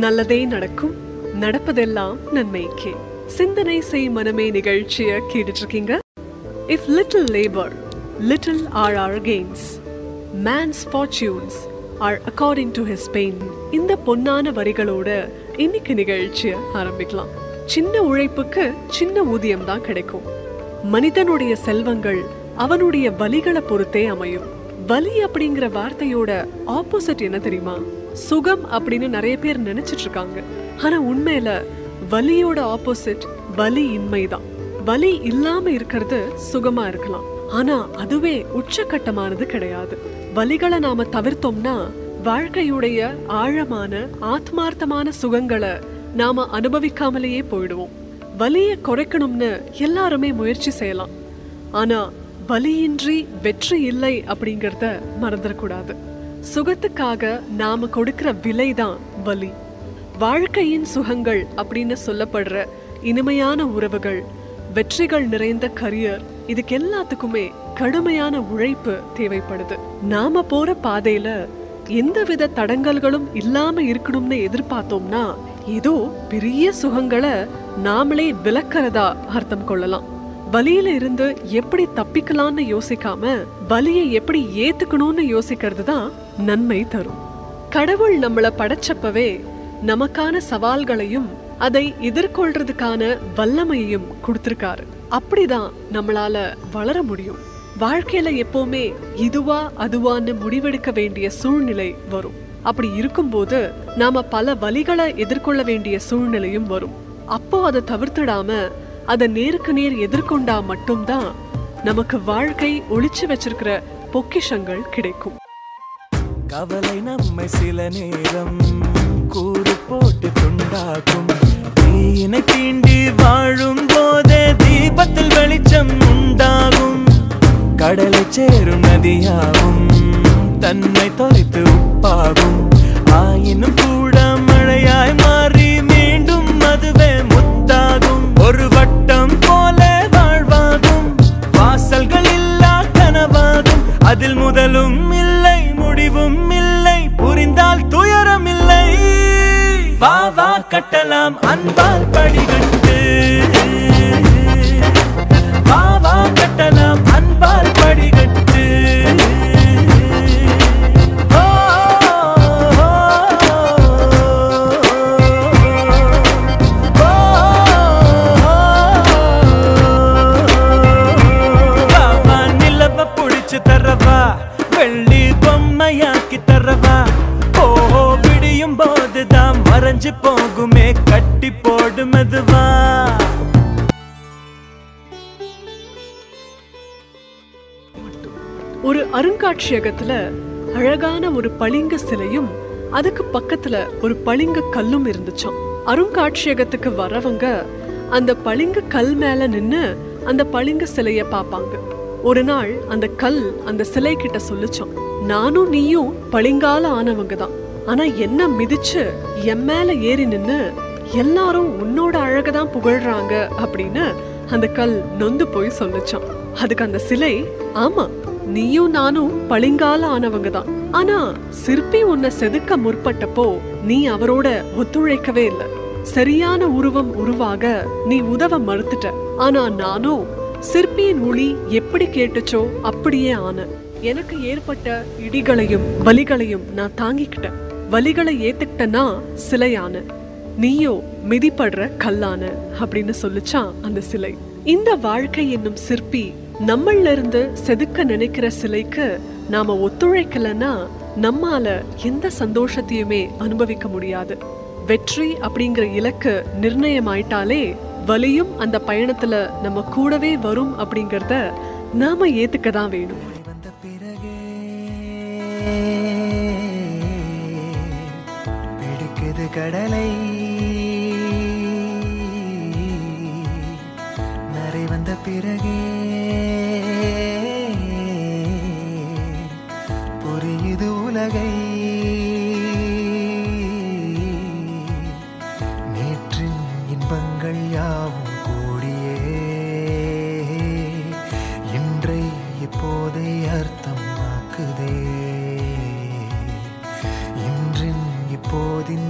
நல்லதே நடக்கும். நடப்பதெல்லாம் நன்மைக்கே. சிந்தனை செய் மனமே நிகழ்ச்சியை கேட்டுட்டு இருக்கீங்க if little labour little are our gains man's fortunes are according to his pain இந்த பொன்னான வரிகளோட இன்னைக்கு நிகழ்ச்சியை ஆரம்பிக்கலாம். சின்ன உழைப்புக்கு சின்ன ஊதியம் தான் கிடைக்கும். மனிதனுடைய செல்வங்கள் அவனுடைய வலிகளை பொறுத்தே அமையும். வலி அப்படிங்கிற வார்த்தையோட ஆப்போசிட் என்ன தெரியுமா? சுகம் அப்படின்னு நிறைய பேர் நினைச்சிட்டு இருக்காங்க ஆனா உண்மையில வலியோட ஆப்போசிட் வலி இன்மைதான் வலி இல்லாம இருக்கிறது சுகமா இருக்கலாம். ஆனா அதுவே உச்சக்கட்டமானது கிடையாது. வலிகளை நாம தவிர்த்தோம்னா வாழ்க்கையுடைய ஆழமான ஆத்மார்த்தமான சுகங்களை நாம அனுபவிக்காமலேயே போயிடுவோம். வலியை குறைக்கணும்னு எல்லாருமே முயற்சி செய்யலாம். ஆனா வலியின்றி வெற்றி இல்லை அப்படிங்கிறத மறந்துடக்கூடாது. சுகத்துக்காக நாம கொடுக்கிற விலைதான் வலி. வாழ்க்கையின் சுகங்கள் அப்படின்னு சொல்லப்படுற இனிமையான உறவுகள் வெற்றிகள் நிறைந்த கரியர் இதுக்கு எல்லாத்துக்குமே கடுமையான உழைப்பு தேவைப்படுது. நாம போற பாதையில எந்தவித தடங்கல்களும் இல்லாம இருக்கணும்னு எதிர்பார்த்தோம்னா ஏதோ பெரிய சுகங்களை நாமளே விளக்கிறதா அர்த்தம் கொள்ளலாம். வலியில இருந்து எப்படி தப்பிக்கலாம்னு யோசிக்காம வலியை எப்படி ஏத்துக்கணும்னு யோசிக்கிறது தான் நன்மை தரும். கடவுள் நம்மள படைச்சப்பவே நமக்கான சவால்களையும் அதை எதிர்கொள்றதுக்கான வல்லமையையும் கொடுத்திருக்காரு. அப்படிதான் நம்மளால வளர முடியும். வாழ்க்கையில எப்பவுமே இதுவா அதுவான்னு முடிவெடுக்க வேண்டிய சூழ்நிலை வரும். அப்படி இருக்கும்போது நாம பல வலிகளை எதிர்கொள்ள வேண்டிய சூழ்நிலையும் வரும். அப்போ அதை தவிர்த்திடாம அதை நேருக்கு நேர் எதிர்கொண்டா மட்டும்தான் நமக்கு வாழ்க்கை ஒளிச்சு வச்சிருக்கிற பொக்கிஷங்கள் கிடைக்கும். கவலை நம்மை சில நேரம் கூறு போட்டு துண்டாக்கும். தீயினை தீண்டி வாழும் போதே தீபத்தில் வெளிச்சம் உண்டாகும். கடலை சேரும் நதியாகும். தன்னை தொலைத்து உப்பாகும். அதில் முதலும் இல்லை முடிவும் இல்லை புரிந்தால் துயரம் இல்லை வா வா கட்டலாம் அன்பால் படிகள். போகுமே கட்டி போடு மெதுவா ஒரு அருங்காட்சியகத்துல அழகான ஒரு பளிங்கு சிலையும் அதுக்கு பக்கத்துல ஒரு பளிங்கு கல்லும் இருந்துச்சாம். அருங்காட்சியகத்துக்கு வரவங்க அந்த பளிங்கு கல் மேல நின்னு அந்த பளிங்கு சிலைய பாப்பாங்க. ஒரு நாள் அந்த கல் அந்த சிலை கிட்ட சொல்லிச்சோம் நானும் நீயும் பளிங்கால ஆனவங்க தான் ஆனா என்ன மிதிச்சு என் மேல ஏறி நின்னு எல்லாரும் உன்னோட அழகதான் புகழ்றாங்க அப்படின்னு அந்த கல் நொந்து போய் சொல்லுச்சான் அதுக்கு அந்த சிலை ஆமா நீயும் நானும் பளிங்கால ஆனவங்க தான் ஆனா சிற்பி உன்னை செதுக்க முற்பட்டப்போ நீ அவரோட ஒத்துழைக்கவே இல்ல. சரியான உருவம் உருவாக நீ உதவ மறுத்துட்ட. ஆனா நானும் சிற்பியின் ஒளி எப்படி கேட்டுச்சோ அப்படியே ஆன. எனக்கு ஏற்பட்ட இடிகளையும் வலிகளையும் நான் தாங்கிக்கிட்டேன். வலிகளை ஏத்துக்கிட்டனா சிலையான. நீயோ மிதிப்படுற கல்லான அப்படின்னு சொல்லிச்சான் அந்த சிலை. இந்த வாழ்க்கை என்னும் சிற்பி நம்மள இருந்து செதுக்க நினைக்கிற சிலைக்கு நாம ஒத்துழைக்கலன்னா நம்மால எந்த சந்தோஷத்தையுமே அனுபவிக்க முடியாது. வெற்றி அப்படிங்கிற இலக்கு நிர்ணயமாயிட்டாலே வலியும் அந்த பயணத்துல நம்ம கூடவே வரும் அப்படிங்கறத நாம ஏத்துக்க தான் வேணும். கடலை. நரை வந்த பிறகே புரியுது உலகை. நேற்றின் இன்பங்கள் யாவும் கூடியே. இன்றை இப்போதை அர்த்தமாக்குதே இன்றின் இப்போதின்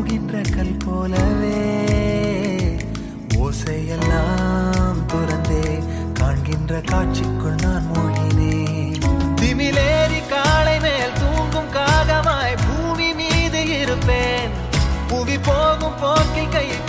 போகின்ற கல் போலவே. ஓசையெல்லாம் துறந்தே காண்கின்ற காட்சிக்குள் நான் மூழ்கினேன். திமிலேறி காலை மேல் தூங்கும் காகமாய் பூமி மீது இருப்பேன். புவி போகும் போக்கில் கையில்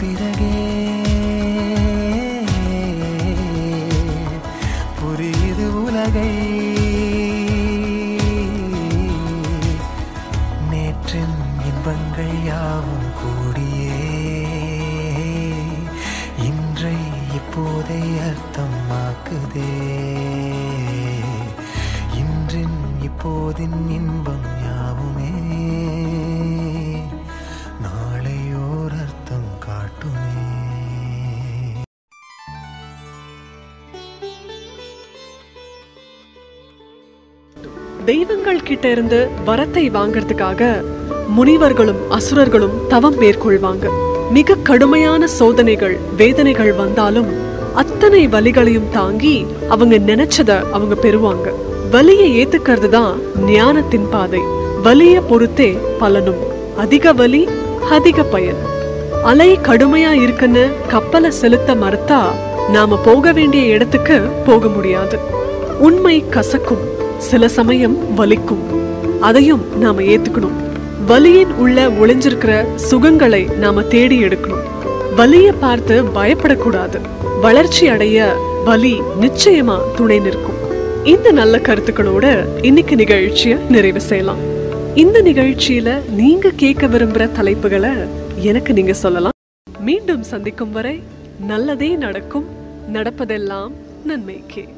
பிறகே. புரியுது உலகை. நேற்றின் இன்பங்கள் யாவும் கூடியே. இன்றை இப்போதை அர்த்தமாக்குதே இன்றின் இப்போதின் இன்பம் யாவுமே. தெய்வங்கள் கிட்ட இருந்து வரத்தை வாங்கறதுக்காக முனிவர்களும் அசுரர்களும் தவம் மேற்கொள்வாங்க. மிக கடுமையான சோதனைகள் வேதனைகள் வந்தாலும் அத்தனை வலிகளையும் தாங்கி அவங்க நினைச்சத அவங்க பெறுவாங்க. வலியை ஏத்துக்கிறது தான் ஞானத்தின் பாதை. வலிய பொறுத்தே பலனும். அதிக வலி அதிக பயன். அலை கடுமையா இருக்குன்னு கப்பலை செலுத்த மறுத்தா நாம போக வேண்டிய இடத்துக்கு போக முடியாது. உண்மை கசக்கும். சில சமயம் வலிக்கும். அதையும் நாம ஏத்துக்கணும். வலியின் உள்ள ஒளிஞ்சிருக்கிற சுகங்களை நாம தேடி எடுக்கணும். வலிய பார்த்து பயப்படக்கூடாது. வளர்ச்சி அடைய வலி நிச்சயமா துணை நிற்கும். இந்த நல்ல கருத்துக்களோட இன்னைக்கு நிகழ்ச்சிய நிறைவு செய்யலாம். இந்த நிகழ்ச்சியில நீங்க கேட்க விரும்புற தலைப்புகளை எனக்கு நீங்க சொல்லலாம். மீண்டும் சந்திக்கும் வரை நல்லதே நடக்கும். நடப்பதெல்லாம் நன்மைக்கே.